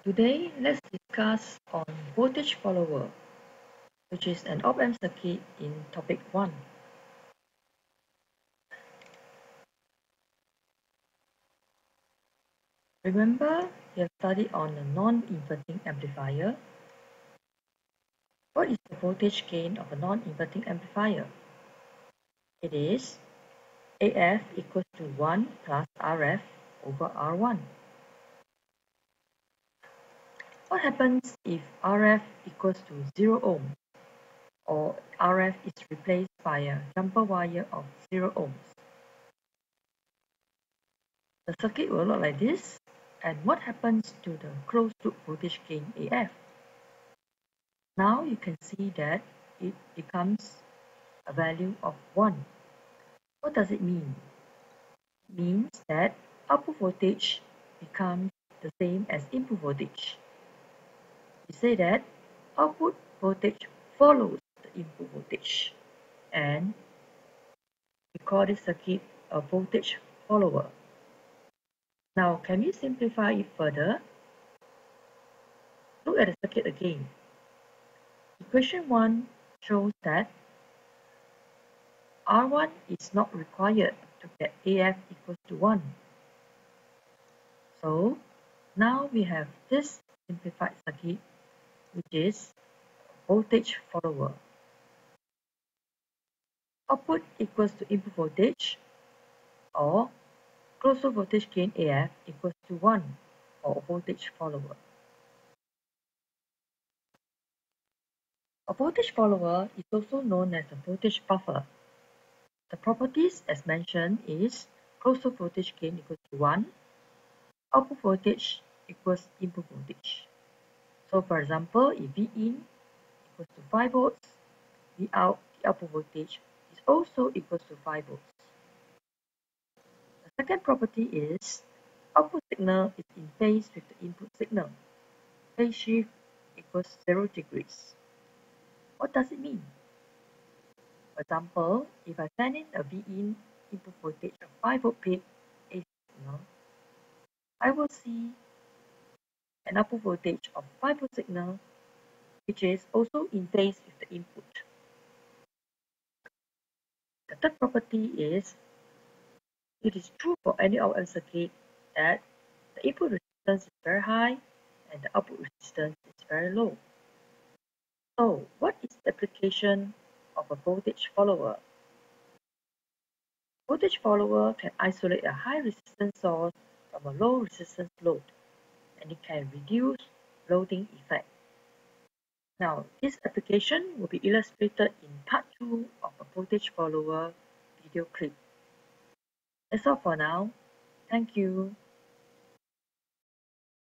Today, let's discuss on voltage follower, which is an op-amp circuit in topic 1. Remember, we have studied on a non-inverting amplifier. What is the voltage gain of a non-inverting amplifier? It is AF equals to 1 plus RF over R1. What happens if RF equals to 0 ohm or RF is replaced by a jumper wire of 0 ohms? The circuit will look like this and what happens to the closed loop voltage gain AF? Now you can see that it becomes a value of 1. What does it mean? It means that output voltage becomes the same as input voltage. We say that output voltage follows the input voltage and we call this circuit a voltage follower. Now can we simplify it further? Look at the circuit again. Equation 1 shows that R1 is not required to get AF equals to 1. So now we have this simplified circuit which is voltage follower. Output equals to input voltage or closed voltage gain AF equals to 1 or voltage follower. A voltage follower is also known as a voltage buffer. The properties as mentioned is closed voltage gain equals to 1, output voltage equals input voltage. So for example, if V in equals to 5 volts, V out, the output voltage is also equals to 5 volts. The second property is output signal is in phase with the input signal. Phase shift equals 0 degrees. What does it mean? For example, if I send in a V in input voltage of 5 volt peak AC signal, I will see an output voltage of 5 volt signal which is also in phase with the input. The third property is it is true for any op-amp circuit that the input resistance is very high and the output resistance is very low. So, what is the application of a voltage follower? Voltage follower can isolate a high resistance source from a low resistance load and it can reduce loading effect. Now, this application will be illustrated in part 2 of a voltage follower video clip. That's all for now. Thank you.